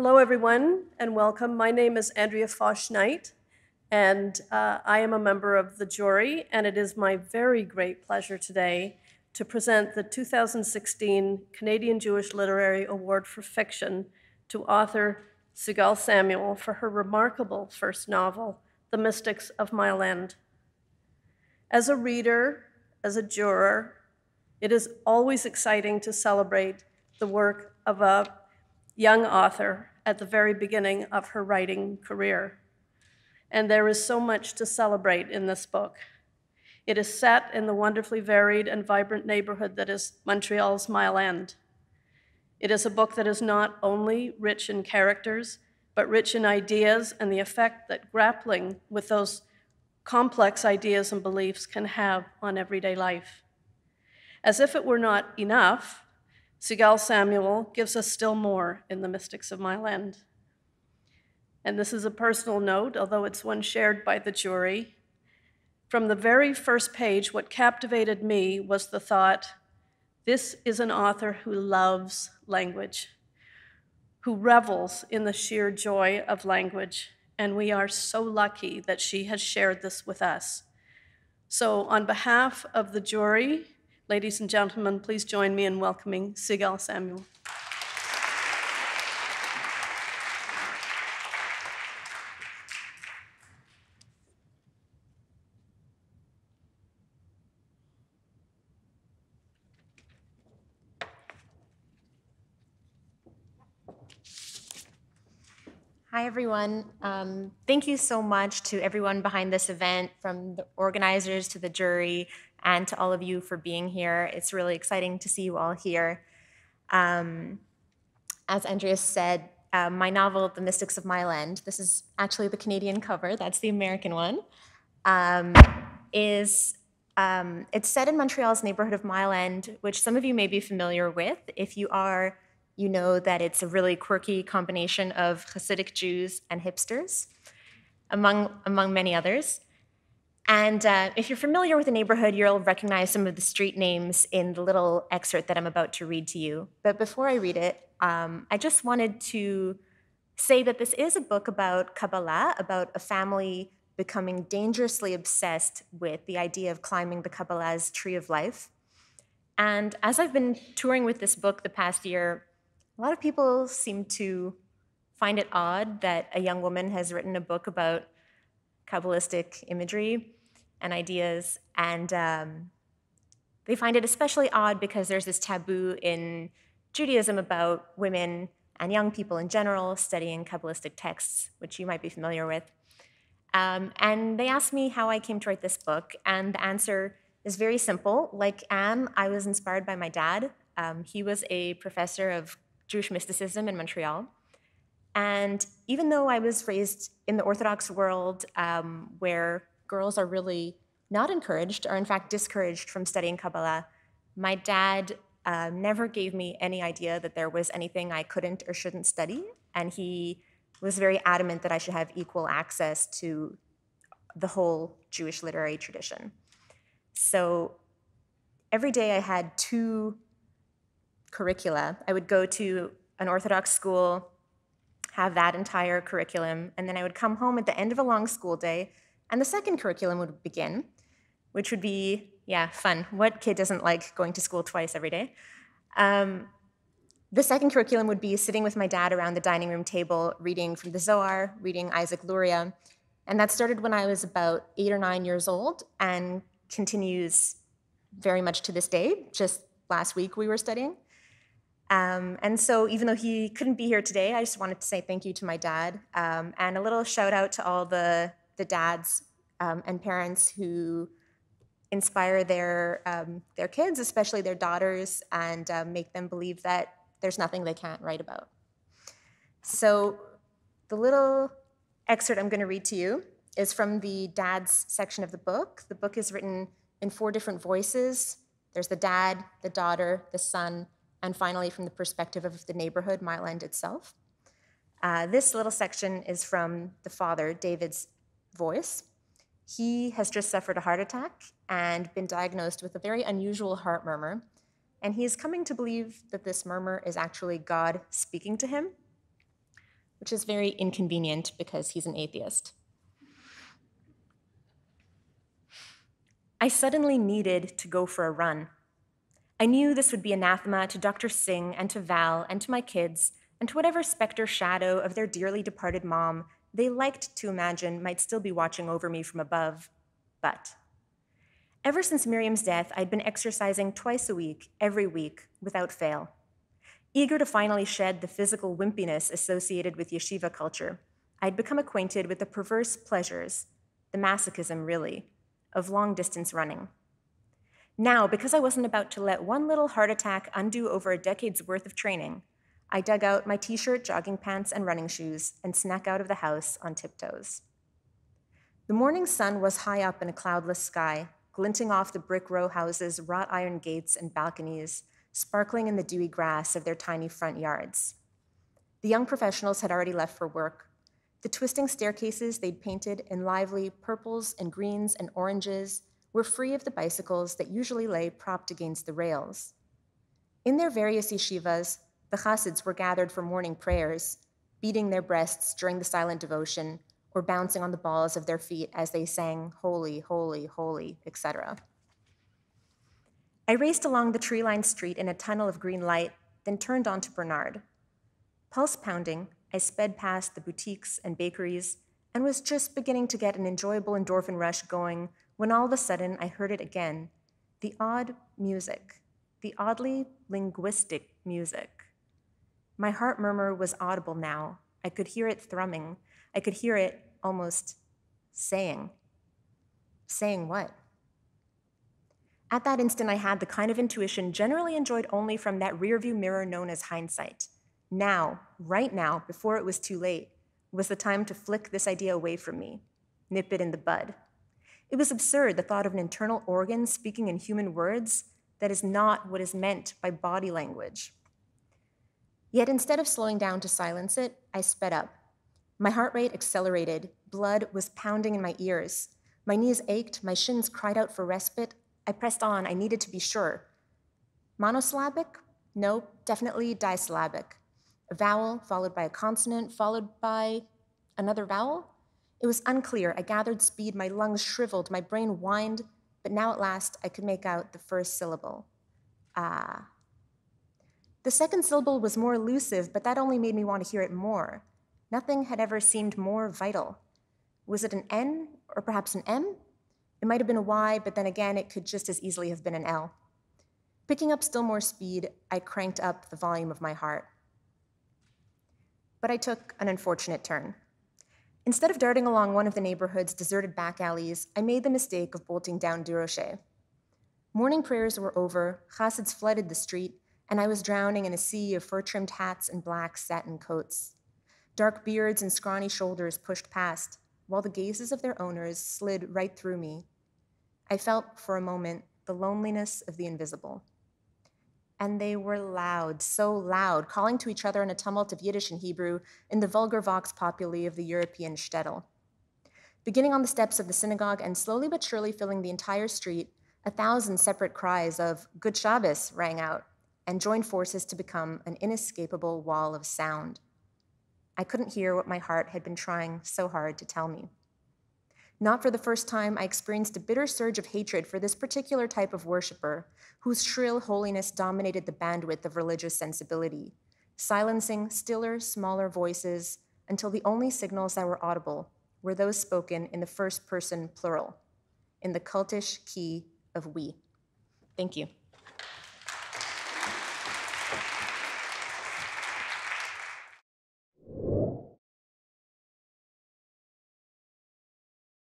Hello, everyone, and welcome. My name is Andrea Foch Knight, and uh, I am a member of the jury, and it is my very great pleasure today to present the 2016 Canadian Jewish Literary Award for Fiction to author Sigal Samuel for her remarkable first novel, The Mystics of Mile End. As a reader, as a juror, it is always exciting to celebrate the work of a young author at the very beginning of her writing career. And there is so much to celebrate in this book. It is set in the wonderfully varied and vibrant neighborhood that is Montreal's Mile End. It is a book that is not only rich in characters, but rich in ideas and the effect that grappling with those complex ideas and beliefs can have on everyday life. As if it were not enough, Sigal Samuel gives us still more in The Mystics of Mile End. And this is a personal note, although it's one shared by the jury. From the very first page, what captivated me was the thought this is an author who loves language, who revels in the sheer joy of language, and we are so lucky that she has shared this with us. So, on behalf of the jury, Ladies and gentlemen, please join me in welcoming Sigal Samuel. Hi, everyone. Um, thank you so much to everyone behind this event, from the organizers to the jury, and to all of you for being here. It's really exciting to see you all here. Um, as Andreas said, uh, my novel, The Mystics of Mile End, this is actually the Canadian cover, that's the American one, um, is um, it's set in Montreal's neighborhood of Mile End, which some of you may be familiar with. If you are, you know that it's a really quirky combination of Hasidic Jews and hipsters, among, among many others. And uh, if you're familiar with the neighborhood, you'll recognize some of the street names in the little excerpt that I'm about to read to you. But before I read it, um, I just wanted to say that this is a book about Kabbalah, about a family becoming dangerously obsessed with the idea of climbing the Kabbalah's tree of life. And as I've been touring with this book the past year, a lot of people seem to find it odd that a young woman has written a book about Kabbalistic imagery and ideas. And um, they find it especially odd because there's this taboo in Judaism about women and young people in general studying Kabbalistic texts, which you might be familiar with. Um, and they asked me how I came to write this book, and the answer is very simple. Like Anne, I was inspired by my dad. Um, he was a professor of Jewish mysticism in Montreal. And even though I was raised in the Orthodox world um, where girls are really not encouraged, or in fact discouraged from studying Kabbalah. My dad uh, never gave me any idea that there was anything I couldn't or shouldn't study, and he was very adamant that I should have equal access to the whole Jewish literary tradition. So every day I had two curricula. I would go to an Orthodox school, have that entire curriculum, and then I would come home at the end of a long school day and the second curriculum would begin, which would be, yeah, fun. What kid doesn't like going to school twice every day? Um, the second curriculum would be sitting with my dad around the dining room table, reading from the Zohar, reading Isaac Luria. And that started when I was about eight or nine years old and continues very much to this day. Just last week we were studying. Um, and so, even though he couldn't be here today, I just wanted to say thank you to my dad um, and a little shout out to all the the dads um, and parents who inspire their um, their kids, especially their daughters, and uh, make them believe that there's nothing they can't write about. So, the little excerpt I'm going to read to you is from the dad's section of the book. The book is written in four different voices. There's the dad, the daughter, the son, and finally from the perspective of the neighborhood, Mile End itself. Uh, this little section is from the father, David's voice. He has just suffered a heart attack and been diagnosed with a very unusual heart murmur. And he is coming to believe that this murmur is actually God speaking to him. which is very inconvenient because he's an atheist. I suddenly needed to go for a run. I knew this would be anathema to Dr. Singh and to Val and to my kids and to whatever specter shadow of their dearly departed mom they liked to imagine might still be watching over me from above. But ever since Miriam's death, I'd been exercising twice a week, every week, without fail. Eager to finally shed the physical wimpiness associated with yeshiva culture, I'd become acquainted with the perverse pleasures, the masochism really, of long distance running. Now, because I wasn't about to let one little heart attack undo over a decade's worth of training, I dug out my t shirt, jogging pants, and running shoes and snuck out of the house on tiptoes. The morning sun was high up in a cloudless sky, glinting off the brick row houses, wrought iron gates, and balconies, sparkling in the dewy grass of their tiny front yards. The young professionals had already left for work. The twisting staircases they'd painted in lively purples and greens and oranges were free of the bicycles that usually lay propped against the rails. In their various yeshivas, the Hasids were gathered for morning prayers, beating their breasts during the silent devotion or bouncing on the balls of their feet as they sang, Holy, Holy, Holy, etc. I raced along the tree lined street in a tunnel of green light, then turned onto Bernard. Pulse pounding, I sped past the boutiques and bakeries and was just beginning to get an enjoyable endorphin rush going when all of a sudden I heard it again the odd music, the oddly linguistic music. My heart murmur was audible now. I could hear it thrumming. I could hear it almost saying. Saying what? At that instant, I had the kind of intuition generally enjoyed only from that rearview mirror known as hindsight. Now, right now, before it was too late, was the time to flick this idea away from me, nip it in the bud. It was absurd, the thought of an internal organ speaking in human words that is not what is meant by body language. Yet instead of slowing down to silence it, I sped up. My heart rate accelerated, blood was pounding in my ears. My knees ached, my shins cried out for respite. I pressed on, I needed to be sure. Monosyllabic? No, definitely disyllabic. A vowel followed by a consonant, followed by another vowel? It was unclear. I gathered speed, my lungs shriveled, my brain whined, but now at last I could make out the first syllable. Ah. The second syllable was more elusive, but that only made me want to hear it more. Nothing had ever seemed more vital. Was it an N or perhaps an M? It might have been a Y, but then again, it could just as easily have been an L. Picking up still more speed, I cranked up the volume of my heart. But I took an unfortunate turn. Instead of darting along one of the neighborhood's deserted back alleys, I made the mistake of bolting down Durocher. Morning prayers were over, Hasids flooded the street, and I was drowning in a sea of fur trimmed hats and black satin coats. Dark beards and scrawny shoulders pushed past, while the gazes of their owners slid right through me. I felt for a moment the loneliness of the invisible. And they were loud, so loud, calling to each other in a tumult of Yiddish and Hebrew in the vulgar vox populi of the European shtetl. Beginning on the steps of the synagogue and slowly but surely filling the entire street, a thousand separate cries of Good Shabbos rang out, and joined forces to become an inescapable wall of sound. I couldn't hear what my heart had been trying so hard to tell me. Not for the first time, I experienced a bitter surge of hatred for this particular type of worshiper, whose shrill holiness dominated the bandwidth of religious sensibility, silencing stiller, smaller voices until the only signals that were audible were those spoken in the first person plural, in the cultish key of we. Thank you.